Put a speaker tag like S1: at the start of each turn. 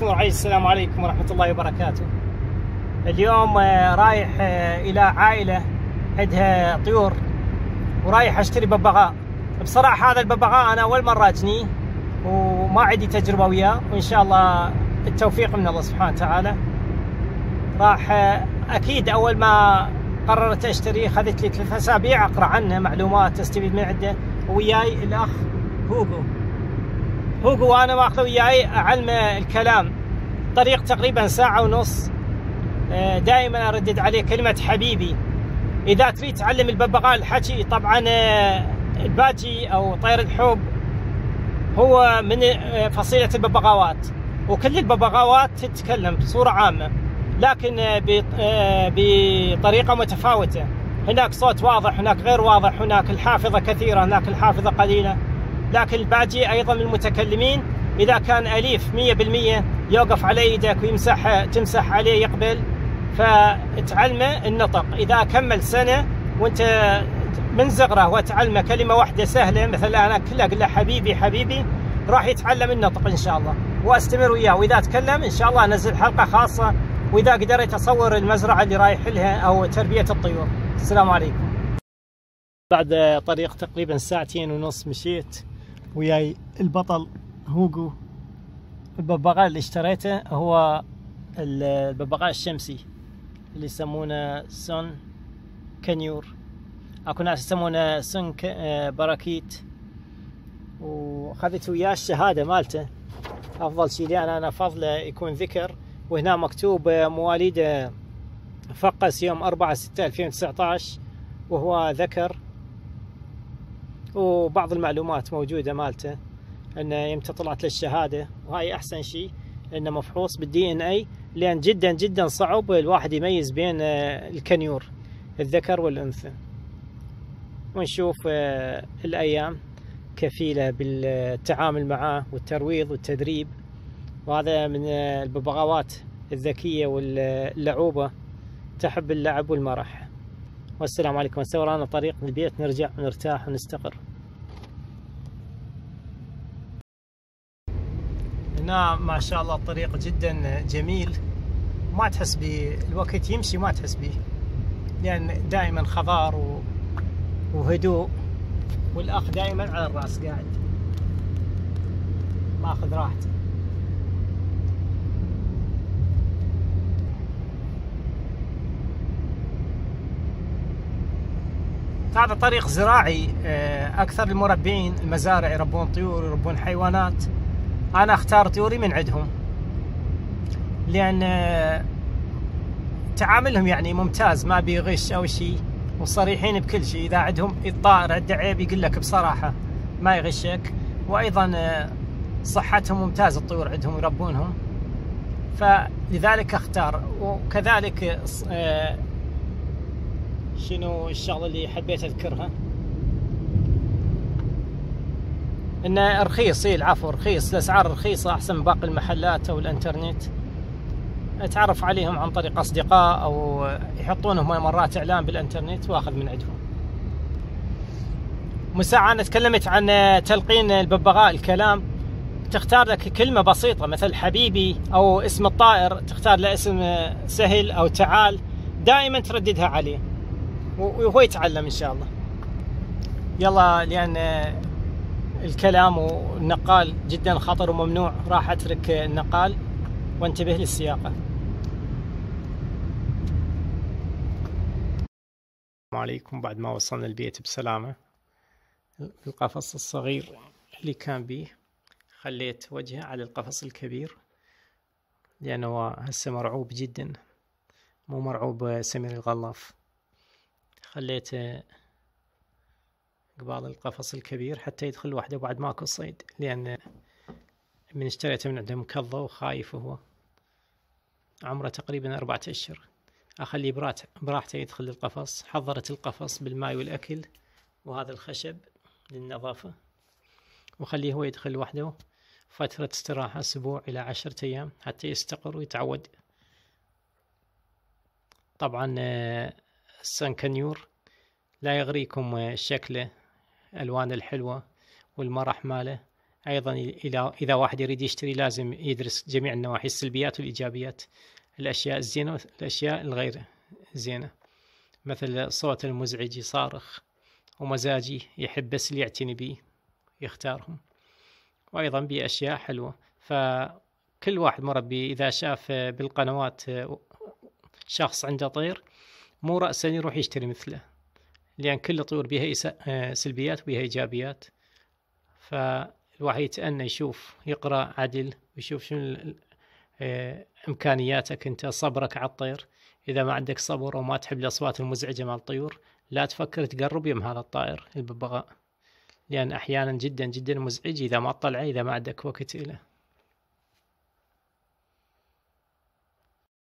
S1: نور عيد السلام عليكم ورحمة الله وبركاته. اليوم آه، رايح آه، إلى عائلة عندها طيور ورايح أشتري ببغاء. بصراحة هذا الببغاء أنا أول مرة أجنيه وما عندي تجربة وياه وإن شاء الله التوفيق من الله سبحانه وتعالى. راح آه، أكيد أول ما قررت أشتريه خذت لي ثلاث أسابيع أقرأ عنه معلومات أستفيد من عنده. وياي الأخ هوغو هوغو وأنا ماخذه وياي اعلمه الكلام. طريق تقريبا ساعة ونص. آه، دائما أردد عليه كلمة حبيبي. إذا تريد تعلم الببغاء الحكي طبعا آه، الباجي أو طير الحب هو من آه، فصيلة الببغاوات وكل الببغاوات تتكلم بصورة عامة لكن بط- بطريقة متفاوتة. هناك صوت واضح هناك غير واضح هناك الحافظة كثيرة هناك الحافظة قليلة. لكن الباجي أيضا من المتكلمين إذا كان أليف 100% يوقف على يدك ويمسح تمسح عليه يقبل فتعلمه النطق. إذا كمل سنة وأنت من صغره وتعلمه كلمة واحدة سهلة مثل أنا كله أقول له حبيبي حبيبي راح يتعلم النطق إن شاء الله. وأستمر وياه. وإذا تكلم إن شاء الله أنزل حلقة خاصة وإذا قدرت أصور المزرعة اللي رايح لها أو تربية الطيور. السلام عليكم. بعد طريق تقريبا ساعتين ونص مشيت. وياي البطل هوغو. الببغاء اللي اشتريته هو الببغاء الشمسي اللي يسمونه sun conure. اكو ناس يسمونه sun آه، parakeet. واخذت وياه الشهادة مالته. افضل شيء لي أنا فضله يكون ذكر. وهنا مكتوب آه، مواليد فقس يوم 4 6 2019 وهو ذكر. وبعض المعلومات موجودة مالته إنه يمتى طلعت له الشهادة وهاي أحسن شيء إنه مفحوص بالدي ان اي لأن جدا جدا صعب الواحد يميز بين آه، الكنيور الذكر والأنثى. ونشوف آه، الأيام كفيلة بالتعامل معاه والترويض والتدريب. وهذا من آه، الببغاوات الذكية واللعوبة تحب اللعب والمرح. والسلام عليكم. نسوي ورانا طريق البيت نرجع ونرتاح ونستقر هنا ما شاء الله الطريق جدا جميل. ما تحس به الوقت يمشي ما تحس به. لأن دائما خضار و... وهدوء والأخ دائما على الرأس قاعد. ماخذ راحته. هذا طريق زراعي آه، أكثر المربين المزارع يربون طيور يربون حيوانات. أنا أختار طيوري من عندهم. لأن آه، تعاملهم يعني ممتاز ما بيغش أو شيء وصريحين بكل شيء. إذا عندهم الطائر عنده عيب يقول لك بصراحة ما يغشك. وأيضا آه، صحتهم ممتازة الطيور عندهم يربونهم. فلذلك أختار. وكذلك شنو الشغلة اللي حبيت أذكرها؟ انه رخيص اي العفو رخيص الأسعار رخيصة أحسن من باقي المحلات أو الإنترنت. أتعرف عليهم عن طريق أصدقاء أو يحطونهم مرات إعلان بالإنترنت وأخذ من عندهم. مساعة أنا تكلمت عن تلقين الببغاء الكلام. تختار لك كلمة بسيطة مثل حبيبي أو اسم الطائر تختار له اسم سهل أو تعال. دائما ترددها عليه. وهو يتعلم إن شاء الله. يلا لأن الكلام والنقال جدا خطر وممنوع راح أترك النقال وانتبه للسياقة. السلام عليكم. بعد ما وصلنا البيت بسلامة القفص الصغير اللي كان بيه خليت وجهه على القفص الكبير لأنه هسه مرعوب جدا. مو مرعوب سمير الغلاف. خليته قبال القفص الكبير حتى يدخل وحده بعد ماكو صيد لأن من اشتريته من عنده مكظة وخايف هو عمره تقريبا أربعة أشهر. أخليه براحته يدخل القفص. حضرت القفص بالماء والأكل وهذا الخشب للنظافة. وخليه هو يدخل وحده فترة استراحة أسبوع إلى عشرة أيام حتى يستقر ويتعود. طبعا السنكنيور لا يغريكم شكله ألوان الحلوة والمرح ماله. أيضا إذا واحد يريد يشتري لازم يدرس جميع النواحي السلبيات والإيجابيات الأشياء الزينة والأشياء الغير زينة. مثل الصوت المزعج يصارخ ومزاجي يحب بس اللي يعتني بيه يختارهم. وأيضا بأشياء حلوة. فكل واحد مربي إذا شاف بالقنوات شخص عنده طير مو رأسا يروح يشتري مثله لأن كل الطيور بها سلبيات وبها إيجابيات. فالواحد يتأنى يشوف يقرأ عدل ويشوف شنو إمكانياتك أنت صبرك على الطير. إذا ما عندك صبر وما تحب الأصوات المزعجة مع الطيور لا تفكر تقرب يم هذا الطائر الببغاء لأن أحيانا جدا جدا مزعج إذا ما تطلعه إذا ما عندك وقت له